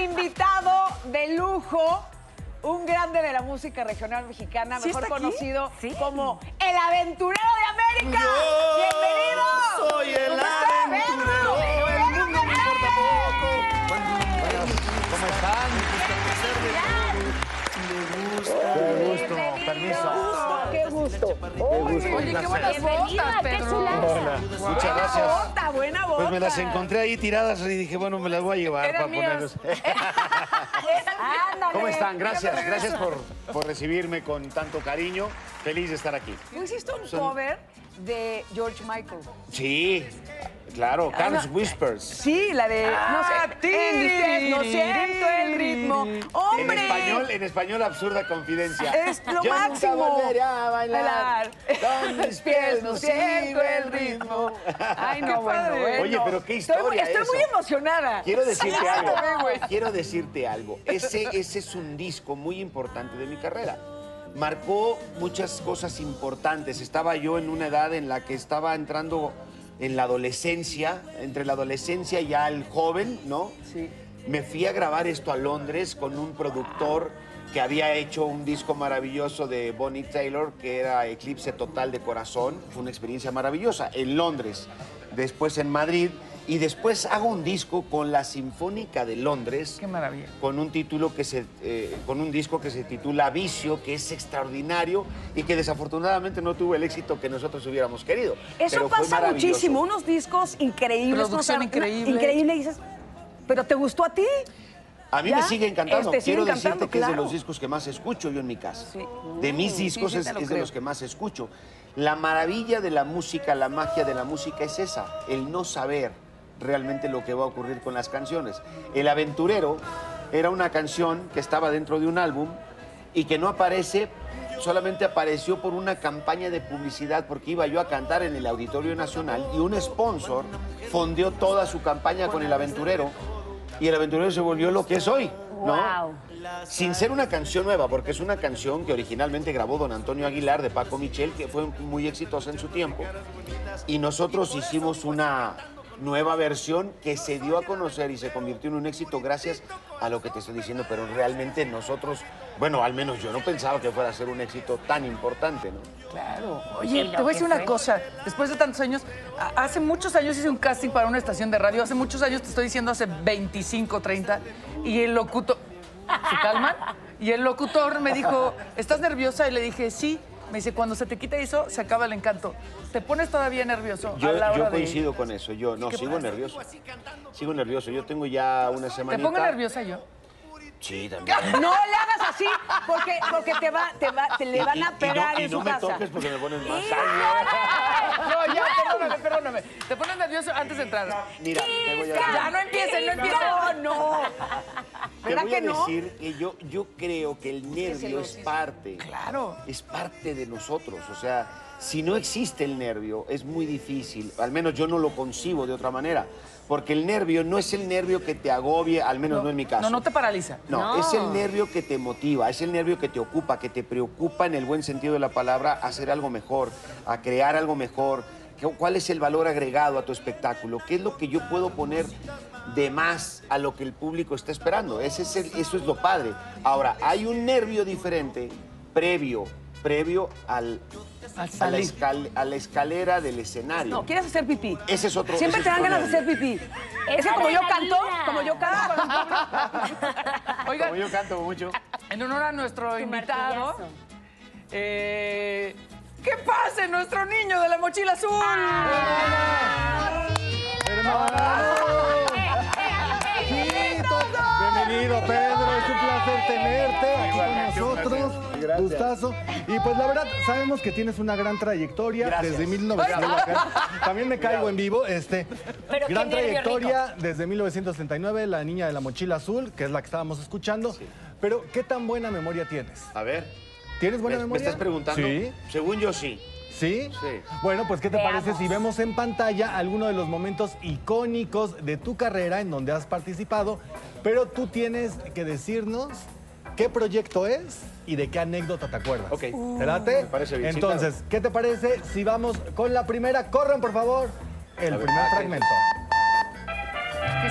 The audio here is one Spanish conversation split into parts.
invitado de lujo, un grande de la música regional mexicana, ¿Sí mejor conocido Sí. como el aventurero de América. Yo ¡Bienvenido! soy el Oye, qué buenas botas, Pedro. Hola, muchas Buena gracias. bota, buena bota. Pues me las encontré ahí tiradas y dije, bueno, me las voy a llevar Eran para mías. ponerlas. ¿Cómo están? Gracias, gracias por, por recibirme con tanto cariño. Feliz de estar aquí. Tú hiciste un Son- cover de George Michael. Sí, claro, Carlos Whispers. Sí, la de. no sé. No siento español, en español, absurda confidencia. Es lo Yo máximo. Nunca volveré a bailar. Con mis pies no sigo el ritmo. Ay, no, Qué bueno, bueno. Oye, pero qué Estoy muy- historia Estoy, muy eso. emocionada. Quiero decirte Sí, algo. también. Quiero decirte algo. Ese, ese es un disco muy importante de mi carrera. Marcó muchas cosas importantes. Estaba yo en una edad en la que estaba entrando en la adolescencia, entre la adolescencia y ya el joven, ¿no? Sí. Me fui a grabar esto a Londres con un productor que había hecho un disco maravilloso de Bonnie Taylor, que era Eclipse Total de Corazón. Fue una experiencia maravillosa en Londres, después en Madrid, y después hago un disco con la Sinfónica de Londres. Qué maravilla. Con un título que se, eh, con un disco que se titula Vicio, que es extraordinario y que desafortunadamente no tuvo el éxito que nosotros hubiéramos querido. Eso pero pasa muchísimo. Unos discos increíbles. Producción increíble. Increíble. y dices, ¿pero te gustó a ti? A mí ¿Ya? me sigue encantando. Este, sigue Quiero encantando, decirte que es de los discos que más escucho yo en mi casa. Sí. De mis discos sí, es, es de los que más escucho. La maravilla de la música, la magia de la música es esa, el no saber realmente lo que va a ocurrir con las canciones. El aventurero era una canción que estaba dentro de un álbum y que no aparece, solamente apareció por una campaña de publicidad porque iba yo a cantar en el Auditorio Nacional y un sponsor fondeó toda su campaña con el aventurero y el aventurero se volvió lo que es hoy, ¿no? Wow. Sin ser una canción nueva, porque es una canción que originalmente grabó don Antonio Aguilar de Paco Michel, que fue muy exitosa en su tiempo. Y nosotros hicimos una nueva versión que se dio a conocer y se convirtió en un éxito gracias a lo que te estoy diciendo, pero realmente nosotros, bueno, al menos yo no pensaba que fuera a ser un éxito tan importante, ¿no? Claro. Oye, te voy a decir una cosa. Después de tantos años, a- hace muchos años hice un casting para una estación de radio. Hace muchos años, te estoy diciendo, hace 25, 30. Y el locutor... ¿Se calman? Y el locutor me dijo, ¿estás nerviosa? Y le dije, sí. Me dice, cuando se te quita eso, se acaba el encanto. ¿Te pones todavía nervioso Yo, a la hora yo de- coincido con eso, yo no, ¿Qué sigo pasa? nervioso. Sigo nervioso, yo tengo ya una ¿Te semanita. pongo nerviosa yo? Sí, también. No le hagas así porque, porque te, va, te, va, te le van a Y- y pegar no, y en no su me casa. toques porque me pones más. No, ya, perdóname, perdóname. ¿Te pones nervioso antes de entrar? Mira, te voy a Ya, no empiecen, no empiecen. No, no. Te ¿Verdad voy a que no? decir que yo, yo creo que el nervio es parte. Claro. Es parte de nosotros. O sea, si no existe el nervio, es muy difícil. Al menos yo no lo concibo de otra manera. Porque el nervio no es el nervio que te agobie, al menos no, en mi caso. No, no te paraliza. No, es el nervio que te motiva, es el nervio que te ocupa, que te preocupa en el buen sentido de la palabra a hacer algo mejor, a crear algo mejor. ¿Qué- ¿Cuál es el valor agregado a tu espectáculo? ¿Qué es lo que yo puedo poner de más a lo que el público está esperando? Ese es el- eso es lo padre. Ahora, hay un nervio diferente previo, previo al, Al a, la escal- a la escalera del escenario. No, quieres hacer pipí. Ese es otro- Siempre ese te dan ganas de hacer pipí. Es que como yo canto, como yo canto un Como Oigan, yo canto mucho. en honor a nuestro invitado, martillazo. eh, ¿qué pase nuestro niño de la mochila azul? Bienvenido, Pedro. Placer tenerte aquí Igualmente, con nosotros. Gracias. Gustazo. Y pues la verdad, sabemos que tienes una gran trayectoria Gracias. desde 1900. También me caigo en vivo. Este, Pero gran trayectoria desde 1939, La Niña de la Mochila Azul, que es la que estábamos escuchando. Pero, ¿qué tan buena memoria tienes? A ver. ¿Tienes buena ¿Me, me memoria? estás preguntando? Sí. Según yo, sí. ¿Sí? Sí. Bueno, pues ¿qué te Veamos. parece si vemos en pantalla algunos de los momentos icónicos de tu carrera en donde has participado? Pero tú tienes que decirnos qué proyecto es y de qué anécdota te acuerdas. Ok. ¿Te late? Me parece bien, Entonces, ¿qué te parece si vamos con la primera? Corran, por favor, el ver, primer ah, fragmento.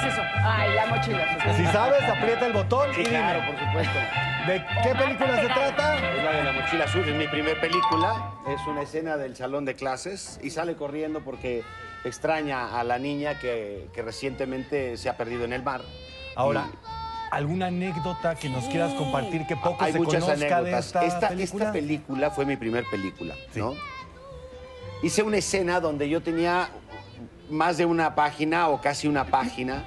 ¿Qué es eso? Ay, la mochila. Si sabes, aprieta el botón y Sí, dime. claro, por supuesto. ¿De qué película se trata? Es la de la mochila azul, es mi primer película. Es una escena del salón de clases y sale corriendo porque extraña a la niña que, que recientemente se ha perdido en el mar. Ahora, ¿alguna anécdota que nos quieras compartir que poco Hay se muchas conozca de anécdotas. esta, esta, película? esta película fue mi primer película, Sí. ¿no? Hice una escena donde yo tenía más de una página o casi una página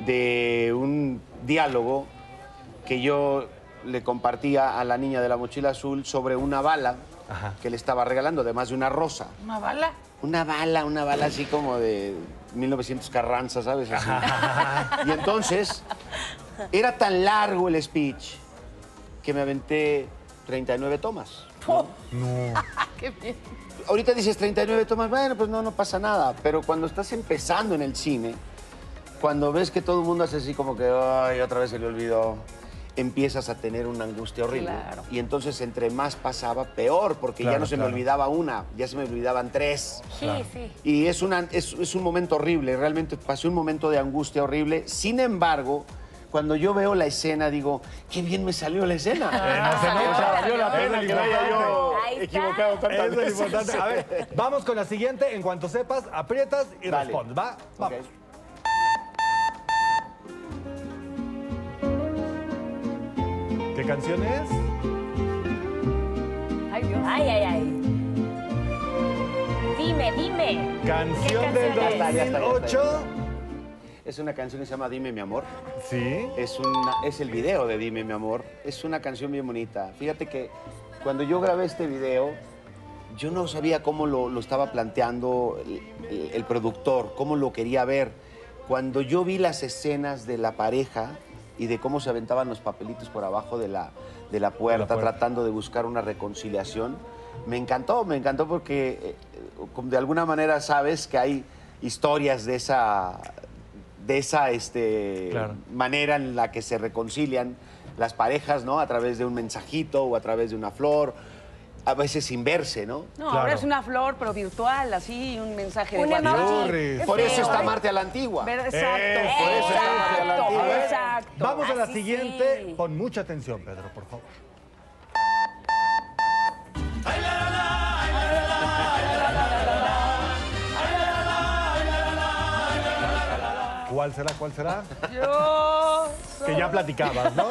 de un diálogo que yo le compartía a la niña de la mochila azul sobre una bala Ajá. que le estaba regalando, además de una rosa. ¿Una bala? Una bala, una bala así como de 1900 Carranza, ¿sabes? Así. y entonces, era tan largo el speech que me aventé 39 tomas. ¿no? Qué bien. Ahorita dices 39 tomas, bueno, pues no, no pasa nada. Pero cuando estás empezando en el cine, cuando ves que todo el mundo hace así como que, ay, otra vez se le olvidó, empiezas a tener una angustia horrible. Claro. Y entonces entre más pasaba, peor, porque ya no se claro. me olvidaba una, ya se me olvidaban tres. Sí, sí. Y es, una, es, es un momento horrible, realmente pasé un momento de angustia horrible. Sin embargo, cuando yo veo la escena, digo, qué bien me salió la escena. no se nota. O sea, valió la pena el que me haya yo. Equivocado tantas Eso es lo veces. importante. A ver, vamos con la siguiente. En cuanto sepas, aprietas y Dale. respondes. ¿Va? Vamos. ¿Qué canción es? Ay, Dios. Ay, ay, ay. Dime, dime. Canción ¿Qué del canción es? Ya está, ya está, ya está. 2008. Es una canción que se llama Dime mi amor. Sí. Es, una- es el video de Dime mi amor. Es una canción bien bonita. Fíjate que cuando yo grabé este video, yo no sabía cómo lo, lo estaba planteando el, el- productor, cómo lo quería ver. Cuando yo vi las escenas de la pareja y de cómo se aventaban los papelitos por abajo de la, de la, puerta, puerta. tratando de buscar una reconciliación, me encantó, me encantó porque eh, de alguna manera sabes que hay historias de esa, de esa este, Claro. manera en la que se reconcilian las parejas, ¿no? A través de un mensajito o a través de una flor, a veces sin verse, ¿no? No, Claro. ahora es una flor, pero virtual, así, un mensaje de Un WhatsApp. emoji. Por eso está. Marte a la antigua. Pero- exacto, Eso, por eso está Marte a la antigua. exacto. Vamos a la siguiente. sí. Pon mucha atención, Pedro, por favor. ¿Cuál será? ¿Cuál será? Yo Que ya platicabas, ¿no?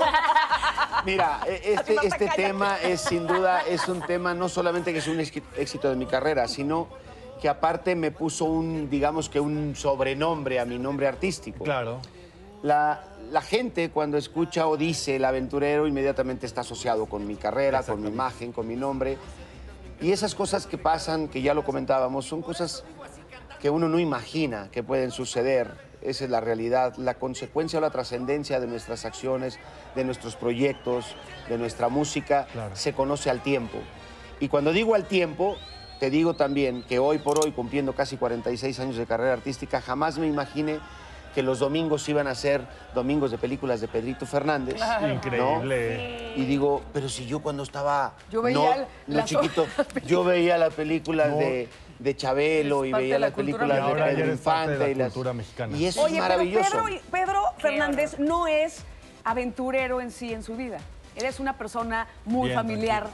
Mira, e- este, este tema es sin duda, es un tema no solamente que es un éxito de mi carrera, sino que aparte me puso un, digamos que un sobrenombre a mi nombre artístico. Claro. La, la gente cuando escucha o dice el aventurero inmediatamente está asociado con mi carrera, con mi imagen, con mi nombre. Y esas cosas que pasan, que ya lo comentábamos, son cosas que uno no imagina que pueden suceder. Esa es la realidad, la consecuencia o la trascendencia de nuestras acciones, de nuestros proyectos, de nuestra música, Claro. se conoce al tiempo. Y cuando digo al tiempo, te digo también que hoy por hoy, cumpliendo casi 46 años de carrera artística, jamás me imaginé que los domingos iban a ser domingos de películas de Pedrito Fernández. ¿no? Increíble. Y digo, pero si yo cuando estaba Yo veía no, el- no las chiquito, yo veía las películas No. de, de Chabelo y veía las películas de Pedro eres parte de Infante. la y las- cultura mexicana. Y eso Oye, es maravilloso. pero Pedro, Pedro Fernández no es aventurero en sí en su vida. Eres una persona muy Bien, familiar.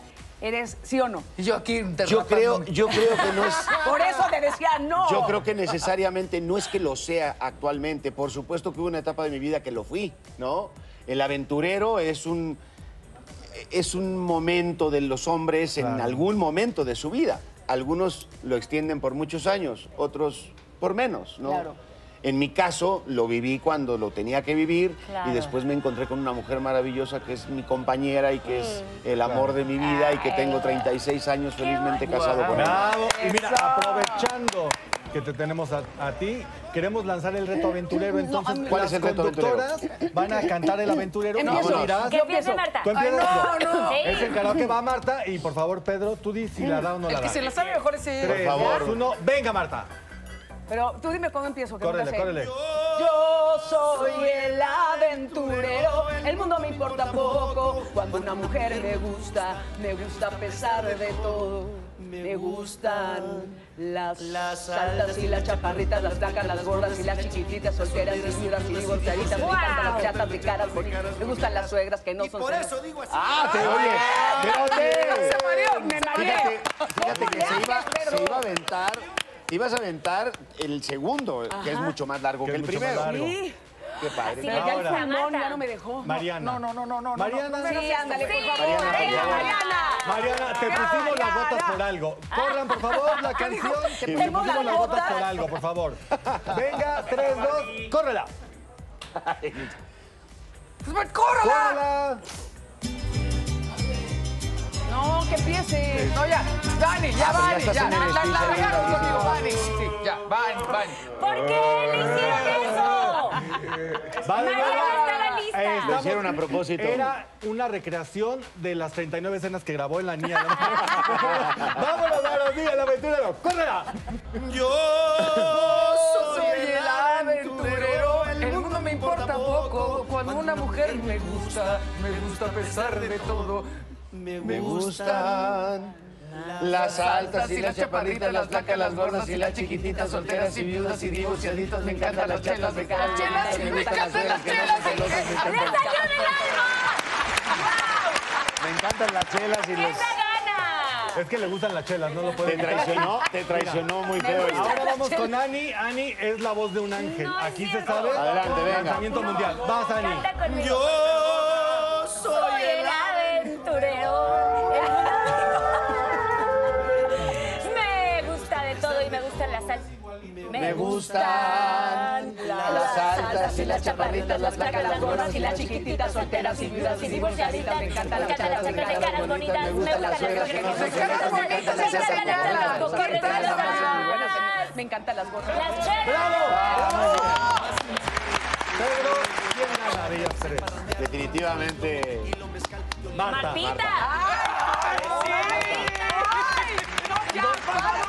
Eres, ¿sí o no? Yo aquí yo creo, yo creo que no es... Por eso te decía no. Yo creo que necesariamente no es que lo sea actualmente. Por supuesto que hubo una etapa de mi vida que lo fui, ¿no? El aventurero es un, es un momento de los hombres en algún momento de su vida. Algunos lo extienden por muchos años, otros por menos, ¿no? Claro. En mi caso, lo viví cuando lo tenía que vivir Claro. y después me encontré con una mujer maravillosa que es mi compañera y que es el amor de mi vida y que tengo 36 años felizmente casado con ella. Bravo. Y mira, aprovechando que te tenemos a, a ti, queremos lanzar el reto aventurero. Entonces, ¿Cuál las es el reto aventurero? van a cantar el aventurero. Empiezo. dirás- Que empiece Marta. Tú empiezas. Ay, no, no. Sí. Es el karaoke va Marta y por favor, Pedro, tú di si la da o no la El que da. se la sabe mejor es él. Tres, favor. uno. Venga, Marta. Pero tú dime cuándo empiezo. Que Córrele, córrele. Yo soy el aventurero, el mundo me importa poco. Cuando una mujer me gusta, me gusta a pesar de todo. Me gustan las, las altas y las chaparritas, las flacas, las gordas y las chiquititas, solteras y viudas y divorciaditas. Me encantan las chatas de caras bonitas. Me gustan las suegras que no son Por eso digo así. Ah, te oye. Espérate. Se mareó, me mareé. Fíjate, fíjate que se ¿Cómo iba, se iba a aventar, ibas a aventar el segundo, que es mucho más largo Que que, el primero. largo. Sí. Qué padre. Sí, Ya el Ahora. pulmón ya no me dejó. Mariana. No, no, no, no, no. Mariana. Sí, ándale, por favor. Mariana, por Venga, favor. Mariana. Mariana, te pusimos las botas por algo. Corran, por favor, la canción. Te pusimos pusimos las botas botas. por algo, por favor. Venga, tres, dos, córrela. Pues ¡córrela! Córrela. No, que empiece. No, ya, Dani, ya, Ah, Vani, ya. La, la, la regaron contigo, Vani. Sí, ya, Vani, Vani. ¿Por qué le hicieron eso? Lista. Eh, Lo hicieron a propósito. Era una recreación de las 39 escenas que grabó en la niña. Vámonos, vámonos, diga el aventurero. ¡Córrela! Yo Soy el aventurero, el mundo me importa poco. Cuando una mujer me gusta, me gusta a pesar de todo. Me gustan las altas y las chaparritas, las flacas, las gordas y las chiquititas, solteras y viudas y divorciaditas. Me encantan las chelas, me encantan las chelas, me gustan las celosas, me encantan Me encantan las chelas y los... Es que le gustan las chelas, no lo Te pueden traicionó, te traicionó muy feo. Ahora vamos con Ani. Ani es la voz de un ángel. Aquí se sabe. Adelante, venga. Lanzamiento mundial. Vas, Ani. Canta conmigo. Yo me gustan las altas y las chaparritas, las blancas, las gordas y las chiquititas, solteras y viudas y divorciaditas. Me encantan las chachas caras bonitas, me gustan las suegras que caras bonitas, se las. Me encantan las gordas. ¡Bravo! Pedro, ¿quién gana de tres? Definitivamente... Marta. ¡Martita! No, ya,